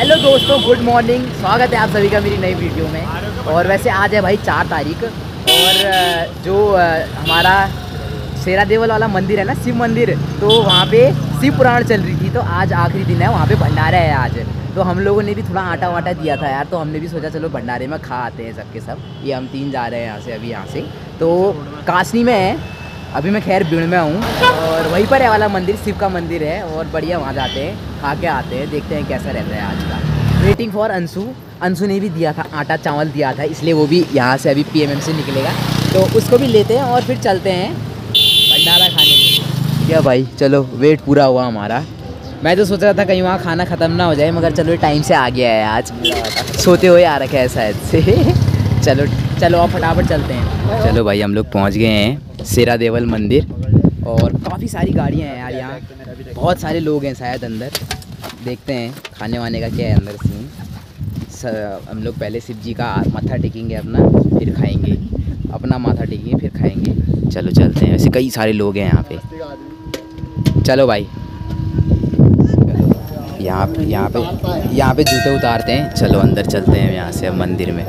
Hello दोस्तों good morning स्वागत है आप सभी का मेरी नई वीडियो में। और वैसे आज है भाई चार तारीख। और जो हमारा शेरा देवल वाला मंदिर है ना, शिव मंदिर तो वहाँ पे शिव पुराण चल रही थी तो आज आखिरी दिन है, वहाँ पे भंडारा है आज। तो हम लोगों ने भी थोड़ा आटा वाटा दिया था यार तो हमने भी सोचा चलो भंडारे में खा आते हैं सबके सब। ये हम तीन जा रहे हैं यहाँ से, अभी यहाँ से। तो कासनी में है। अभी मैं खैर भीड़ में हूँ और वहीं पर है वाला मंदिर, शिव का मंदिर है और बढ़िया वहाँ जाते हैं, खा के आते हैं, देखते हैं कैसा रहता है आज का। Waiting for Anshu. अंशु ने भी दिया था, आटा चावल दिया था, इसलिए वो भी यहाँ से अभी पीएमएम से निकलेगा। तो उसको भी लेते हैं और फिर चलते हैं भंडारा खाने के क्या भाई, चलो वेट पूरा हुआ हमारा। मैं तो सोच रहा था कहीं वहाँ खाना ख़त्म ना हो जाए, मगर चलो टाइम से आ गया है आज। सोते हुए आ रखा है शायद से। चलो चलो, आप फटाफट चलते हैं। चलो भाई, हम लोग पहुँच गए हैं। शेरा देवल मंदिर और काफ़ी सारी गाड़ियाँ हैं यार यहाँ। बहुत सारे लोग हैं शायद अंदर। देखते हैं, खाने वाने का क्या है अंदर सीन हम लोग पहले शिव जी का माथा टेकेंगे अपना, फिर खाएँगे। अपना माथा टेकेंगे, फिर खाएँगे। चलो, चलते हैं। वैसे कई सारे लोग हैं यहाँ पे। चलो भाई। यहाँ यहाँ पे यहाँ पे जूते उतारते हैं। चलो, अंदर चलते हैं यहाँ से, मंदिर में।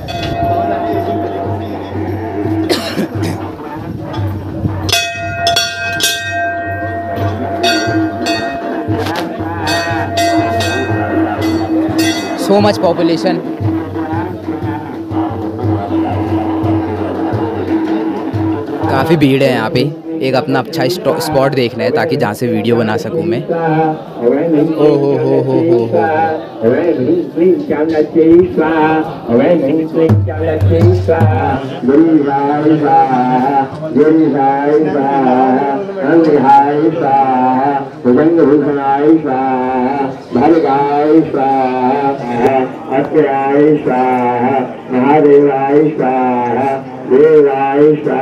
सो मच पॉपुलेशन काफ़ी भीड़ है यहाँ पे। एक अपना अच्छा स्पॉट देखना है ताकि जहाँ से वीडियो बना सकूँ मैं। linh chào là chi sa linh mahadevai sa devai sa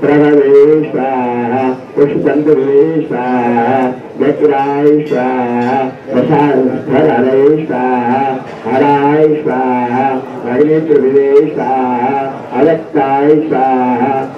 prabhave sa पुष्पन्दरे स्वाहा व्यक्राय स्वाहा प्रसादधराय स्वाहा हराय स्वाहा हरिनेत्रविदे स्वाहा अवक्ताय स्वाहा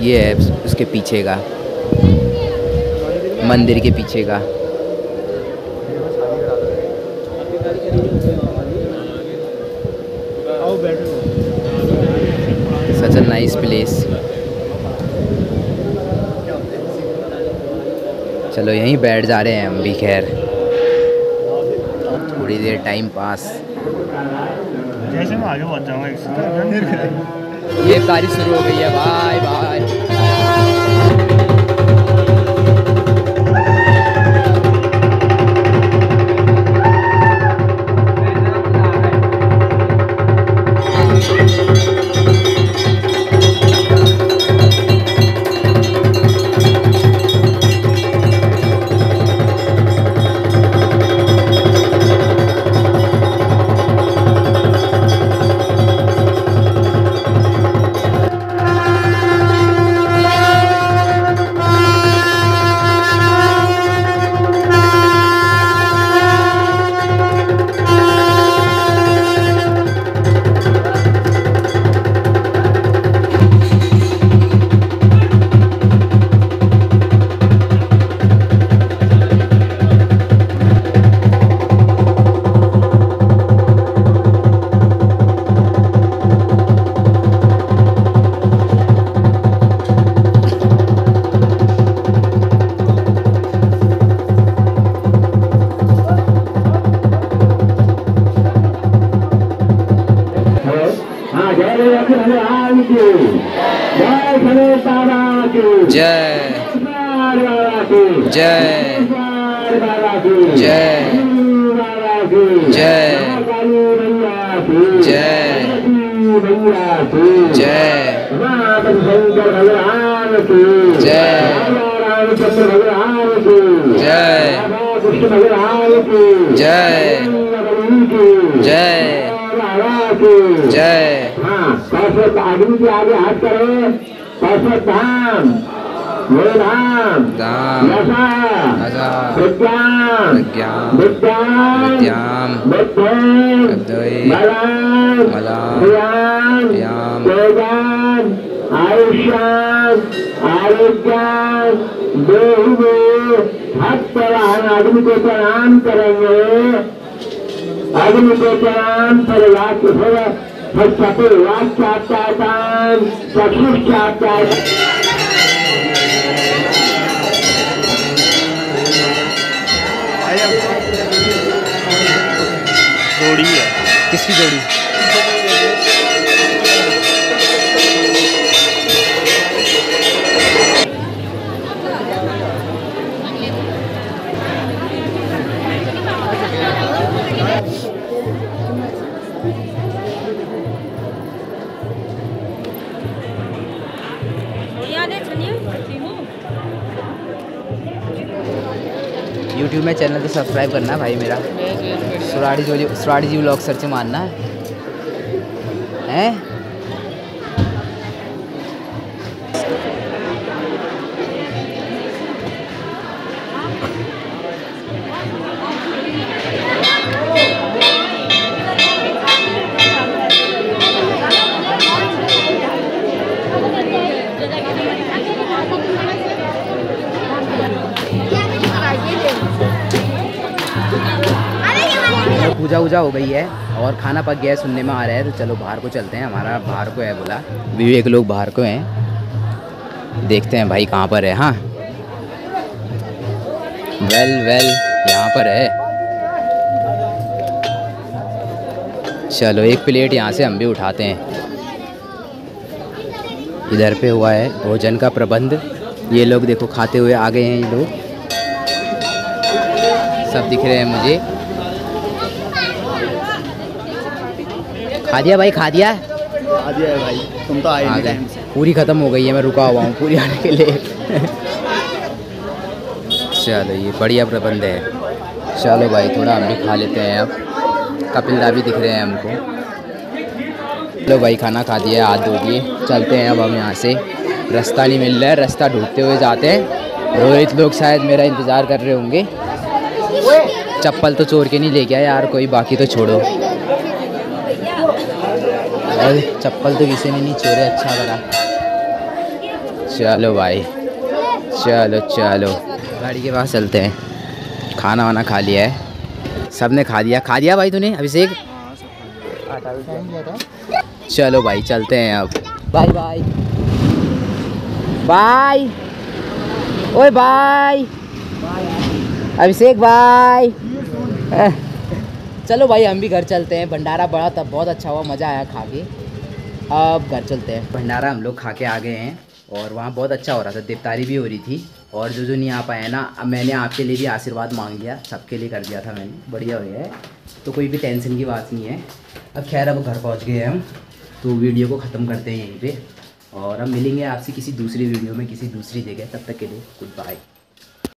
ये है उसके पीछे का। मंदिर के पीछे का। सच अ नाइस प्लेस चलो यहीं बैठ जा रहे हैं हम भी खैर। थोड़ी देर टाइम पास जैसे मैं आगे पहुँच जाऊँगा ये बारिश शुरू हो गई है। बाय बाय हाँ जय। जय। जय। जय। जय। जय। जय। जय जय। जय जय आदमी के आगे हाथ करे। कैसे धाम ये धाम धाम यशा यशा प्रज्ञान प्रज्ञान विद्यान विद्याम बुद्धिं बुद्धिं बलां बलां धियाँ धियाँ तेजां आयुष्यां आरोग्यां देहि हाथ पर आदमी को प्रणाम करेंगे। आदमी को प्रणाम पर वाक्य फिर फिर सपे वाक्याचातां चाहता जोड़ी है। किसकी जोड़ी? में चैनल को सब्सक्राइब करना है भाई मेरा। सुराड़ी जो सुराड़ी जी ब्लॉग सर्च मारना। है हैं? पूजा हो गई है और खाना पक गया है सुनने में आ रहा है तो चलो बाहर को चलते हैं। हमारा बाहर को है बोला। विवेक लोग बाहर को हैं। देखते हैं भाई कहाँ पर है। हाँ। वेल वेल यहाँ पर है। चलो, एक प्लेट यहाँ से हम भी उठाते हैं। इधर पे हुआ है भोजन का प्रबंध। ये लोग देखो खाते हुए आ गए हैं ये लोग। सब दिख रहे हैं मुझे। खा दिया भाई खा दिया आ दिया है भाई तुम तो आए टाइम से। पूरी ख़त्म हो गई है मैं रुका हुआ हूँ पूरी आने के लिए। चलो ये बढ़िया प्रबंध है। चलो भाई थोड़ा हम भी खा लेते हैं अब। कपिलदा भी दिख रहे हैं हमको। चलो भाई खाना खा दिया हाथ धो दिए। चलते हैं अब हम यहाँ से। रास्ता नहीं मिल रहा है रास्ता ढूंढते हुए जाते हैं। रोहित लोग शायद मेरा इंतज़ार कर रहे होंगे। चप्पल तो चोर के नहीं ले गया यार कोई बाकी तो छोड़ो। अरे चप्पल तो किसी ने नहीं चोरे अच्छा करा। चलो भाई, चलो चलो। गाड़ी के पास चलते हैं। खाना वाना खा लिया है। सबने खा लिया खा लिया भाई तूने अभिषेक? चलो भाई, चलते हैं अब। Bye bye. बाय। ओए बाय। अभिषेक, बाय। चलो भाई, हम भी घर चलते हैं। भंडारा बड़ा, तब बहुत अच्छा हुआ, मज़ा आया खा के। अब घर चलते हैं। भंडारा हम लोग खा के आ गए हैं और वहाँ बहुत अच्छा हो रहा था, देवतारी भी हो रही थी और जो जो नहीं आ पाए ना, अब मैंने आपके लिए भी आशीर्वाद मांग लिया, सबके लिए कर दिया था मैंने। बढ़िया हो गया है। तो कोई भी टेंशन की बात नहीं है। अब खैर, अब घर पहुँच गए हम तो वीडियो को ख़त्म करते हैं यहीं पर और अब मिलेंगे आपसे किसी दूसरी वीडियो में, किसी दूसरी जगह। तब तक के लिए गुड बाय